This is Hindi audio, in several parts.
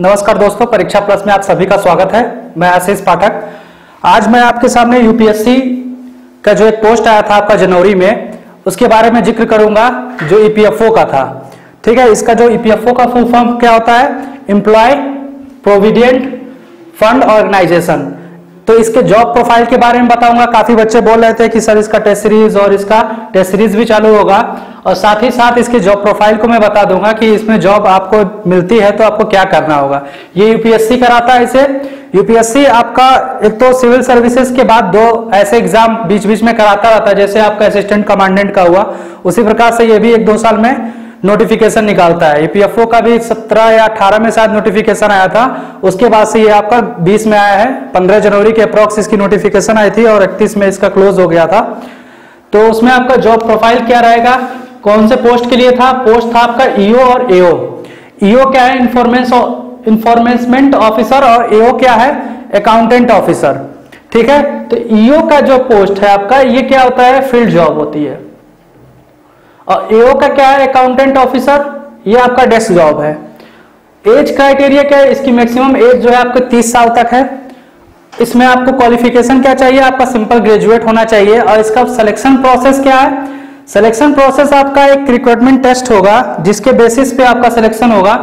नमस्कार दोस्तों, परीक्षा प्लस में आप सभी का स्वागत है। मैं आशीष पाठक। आज मैं आपके सामने यूपीएससी का जो एक पोस्ट आया था आपका जनवरी में, उसके बारे में ज़िक्र करूँगा, जो ईपीएफओ का था। ठीक है, इसका जो ईपीएफओ का फुल फॉर्म क्या होता है? एम्प्लॉय प्रोविडेंट फंड ऑर्गेनाइजेशन तो इसके जॉब प्रोफ़ाइल के बारे में बताऊँगा। काफ़ी बच्चे बोल रहे थे कि सर इसका टेस्ट सीरीज़ और इसका टेस्ट सीरीज़ भी चालू होगा। और साथ ही साथ इसके जॉब प्रोफ़ाइल को मैं बता दूँगा कि इसमें जॉब आपको मिलती है तो आपको क्या करना होगा। ये यूपीएससी कराता है इसे। यूपीएससी आपका एक तो सिविल सर्विसेज़ के बाद दो ऐसे एग्ज़ाम बीच बीच में कराता रहता है, जैसे आपका असिस्टेंट कमांडेंट का हुआ। उसी प्रकार से ये भी एक दो साल में नोटिफिकेशन निकालता है। ईपीएफओ का भी 17 या 18 में शायद नोटिफिकेशन आया था। उसके बाद से ये आपका 20 में आया है। 15 जनवरी के अप्रोक्स इसकी नोटिफिकेशन आई थी और 31 में इसका क्लोज हो गया था। तो उसमें आपका जॉब प्रोफ़ाइल क्या रहेगा? कौन से पोस्ट के लिए था? पोस्ट था आपका ईओ और एओ ईओ क्या है? इंफॉर्मेंस इंफॉर्मेंसमेंट ऑफिसर और एओ क्या है? अकाउंटेंट ऑफिसर ठीक है? तो ईओ का जो पोस्ट है आपका, ये क्या होता है? फ़ील्ड जॉब होती है। और एओ का क्या है? अकाउंटेंट ऑफिसर ये आपका डेस्क जॉब है। एज क्राइटेरिया क्या है? इसकी मैक्सिमम एज जो है आपको 30 साल तक है। इसमें आपको क्वालिफिकेशन क्या चाहिए? आपका सिंपल ग्रेजुएट होना चाहिए। और इसका सिलेक्शन प्रोसेस क्या है? सिलेक्शन प्रोसेस आपका एक रिक्रूटमेंट टेस्ट होगा, जिसके बेसिस पे आपका सिलेक्शन होगा।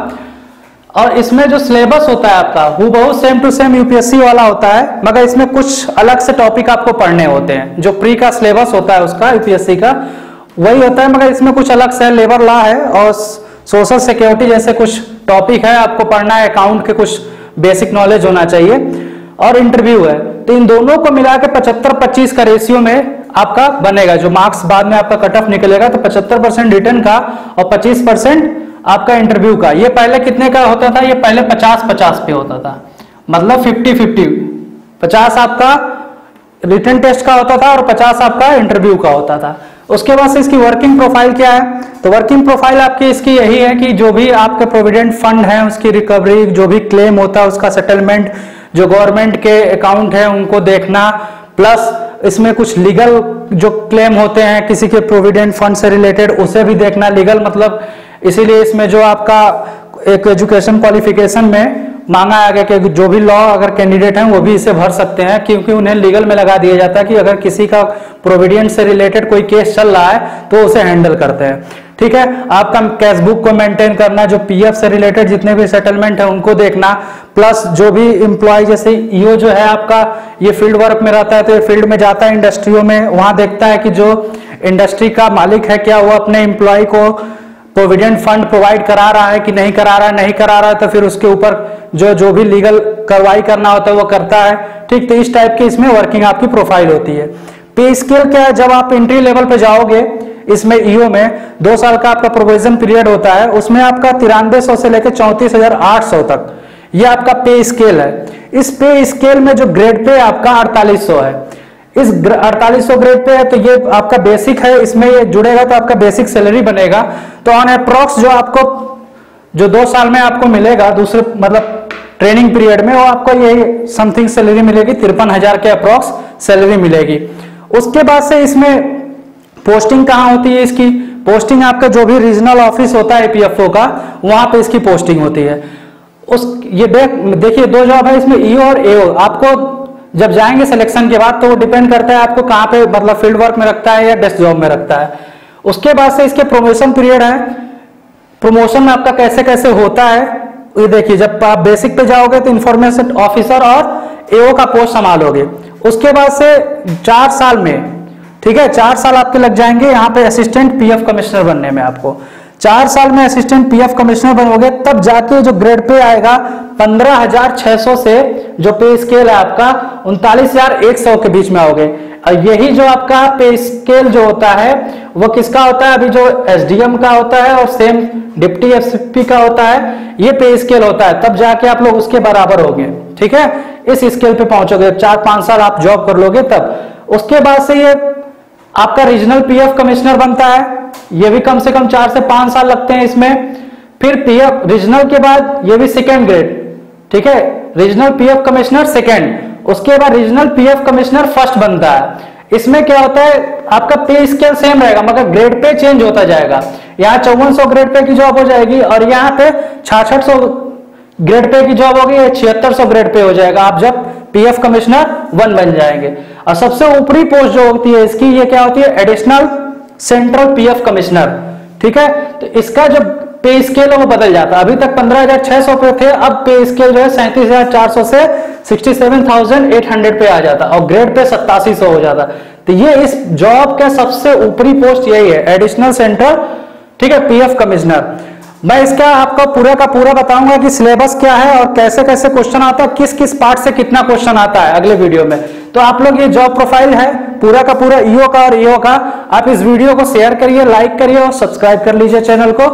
और इसमें जो सिलेबस होता है आपका, वो बहुत सेम टू सेम यूपीएससी वाला होता है, मगर इसमें कुछ अलग से टॉपिक आपको पढ़ने होते हैं। जो प्री का सिलेबस होता है उसका यूपीएससी का वही होता है, मगर इसमें कुछ अलग से लेबर लॉ है और सोशल सिक्योरिटी जैसे कुछ टॉपिक है, आपको पढ़ना है अकाउंट के कुछ बेसिक नॉलेज होना चाहिए और इंटरव्यू है। तो इन दोनों को मिला के पचहत्तर पच्चीस का रेशियो में आपका बनेगा। जो मार्क्स बाद में आपका कट ऑफ़ निकलेगा तो पचहत्तर परसेंट रिटर्न का और पच्चीस परसेंट आपका इंटरव्यू का। ये पहले कितने का होता था? ये पहले पचास पचास पे होता था। मतलब फिफ्टी फिफ्टी पचास आपका रिटर्न टेस्ट का होता था और पचास आपका इंटरव्यू का होता था। उसके बाद से इसकी वर्किंग प्रोफ़ाइल क्या है? तो वर्किंग प्रोफ़ाइल आपकी इसकी यही है कि जो भी आपके प्रोविडेंट फंड है, उसकी रिकवरी जो भी क्लेम होता है, उसका सेटलमेंट जो गवर्नमेंट के अकाउंट है, उनको देखना प्लस इसमें कुछ लीगल जो क्लेम होते हैं, किसी के प्रोविडेंट फंड से रिलेटेड उसे भी देखना। लीगल मतलब इसीलिए इसमें जो आपका एक एजुकेशन क्वालिफिकेशन में मांगा गया कि जो भी लॉ अगर कैंडिडेट हैं, वो भी इसे भर सकते हैं, क्योंकि उन्हें लीगल में लगा दिया जाता है कि अगर किसी का प्रोविडेंट से रिलेटेड कोई केस चल रहा है तो उसे हैंडल करते हैं। ठीक है? आपका कैश बुक को मेंटेन करना, जो पीएफ से रिलेटेड जितने भी सेटलमेंट है, उनको देखना। प्लस जो भी इंप्लॉय जैसे ईओ जो है आपका, ये फ़ील्ड वर्क में रहता है तो ये फ़ील्ड में जाता है इंडस्ट्रियों में, वहाँ देखता है कि जो इंडस्ट्री का मालिक है, क्या वो अपने इंप्लॉय को प्रोविडेंट फंड प्रोवाइड करा रहा है कि नहीं करा रहा है, नहीं करा रहा है तो फिर उसके ऊपर जो जो भी लीगल कार्रवाई करना होता है, वो करता है। ठीक तो इस टाइप की इसमें वर्किंग आपकी प्रोफ़ाइल होती है। पे स्केल क्या है? जब आप एंट्री लेवल पे जाओगे, इसमें ईओ में, दो साल का आपका प्रोविज़न पीरियड होता है, उसमें आपका तिरानवे सौ लेकर चौंतीस तक। ये आपका पे स्केल है। इस पे स्केल में जो ग्रेड पे आपका अड़तालीस है। इस अड़तालीस सौ ग्रेड पे है तो ये आपका बेसिक है, इसमें ये जुड़ेगा तो आपका बेसिक सैलरी बनेगा। तो ऑन अप्रोक्स जो आपको, जो दो साल में आपको मिलेगा, दूसरे मतलब ट्रेनिंग पीरियड में, वो आपको ये समथिंग सैलरी मिलेगी, तिरपन हज़ार के अप्रोक्स सैलरी मिलेगी। उसके बाद से इसमें पोस्टिंग कहाँ होती है इसकी? पोस्टिंग आपका जो भी रीजनल ऑफ़िस होता है पीएफओ का, वहाँ पे इसकी पोस्टिंग होती है। उस, ये देख, देखिए, दो जॉब है इसमें ई और एओ आपको जब जाएँगे सिलेक्शन के बाद तो वो डिपेंड करता है आपको कहाँ पे मतलब फ़ील्ड वर्क में रखता है या डेस्क जॉब में रखता है। उसके बाद से इसके प्रमोशन पीरियड है। प्रमोशन में आपका कैसे कैसे होता है, ये देखिए, जब आप बेसिक पे जाओगे तो इंफॉर्मेशन ऑफिसर और एओ का पोस्ट संभालोगे। उसके बाद से चार साल में, ठीक है, चार साल आपके लग जाएँगे यहाँ पे असिस्टेंट पीएफ कमिश्नर बनने में आपको। चार साल में असिस्टेंट पीएफ कमिश्नर बनोगे, तब जाके जो ग्रेड पे आएगा, पंद्रह हज़ार छह सौ से जो पे स्केल है आपका, उनतालीस हज़ार एक सौ के बीच में आओगे। और यही जो आपका पे स्केल जो होता है, वो किसका होता है? अभी जो एसडीएम का होता है और सेम डिप्टी एसपी का होता है, ये पे स्केल होता है। तब जाके आप लोग उसके बराबर होंगे, ठीक है? इस स्केल पे पहुंचोगे चार पाँच साल आप जॉब कर लोगे तब। उसके बाद से ये आपका रीजनल पीएफ कमिश्नर बनता है। ये भी कम से कम चार से पाँच साल लगते हैं इसमें। फिर पीएफ रीजनल के बाद ये भी सेकेंड ग्रेड ठीक है? रीजनल पीएफ कमिश्नर सेकेंड उसके बाद रीजनल पीएफ कमिश्नर फ़र्स्ट बनता है। इसमें क्या होता है, आपका पे स्केल सेम रहेगा, मगर ग्रेड पे चेंज होता जाएगा। यहाँ चौवन सौ ग्रेड पे की जॉब हो जाएगी और यहाँ पे छाछठ सौ ग्रेड पे की जॉब होगी छिहत्तर सौ ग्रेड पे हो जाएगा। आप जब पीएफ कमिश्नर वन बन जाएँगे। और सबसे ऊपरी पोस्ट जो होती है, इसकी ये क्या होती है एडिशनल सेंट्रल पीएफ कमिश्नर, ठीक है? तो इसका जो पे स्केल है वो बदल जाता है। अभी तक पंद्रह हज़ार छह सौ पे थे, अब पे स्केल जो है सैंतीस सौ से sixty seven thousand eight hundred पे आ जाता और ग्रेड पे सत्तासी हो जाता तो ये इस जॉब का सबसे ऊपरी पोस्ट यही है, एडिशनल सेंट्रल ठीक है, पीएफ कमिश्नर। मैं इसका आपको पूरा का पूरा बताऊँगा कि सिलेबस क्या है और कैसे कैसे क्वेश्चन आता है, किस किस पार्ट से कितना क्वेश्चन आता है अगले वीडियो में। तो आप लोग ये जॉब प्रोफ़ाइल है पूरा का पूरा ईओ का और ईओ का। आप इस वीडियो को शेयर करिए लाइक करिए और सब्सक्राइब कर लीजिए चैनल को।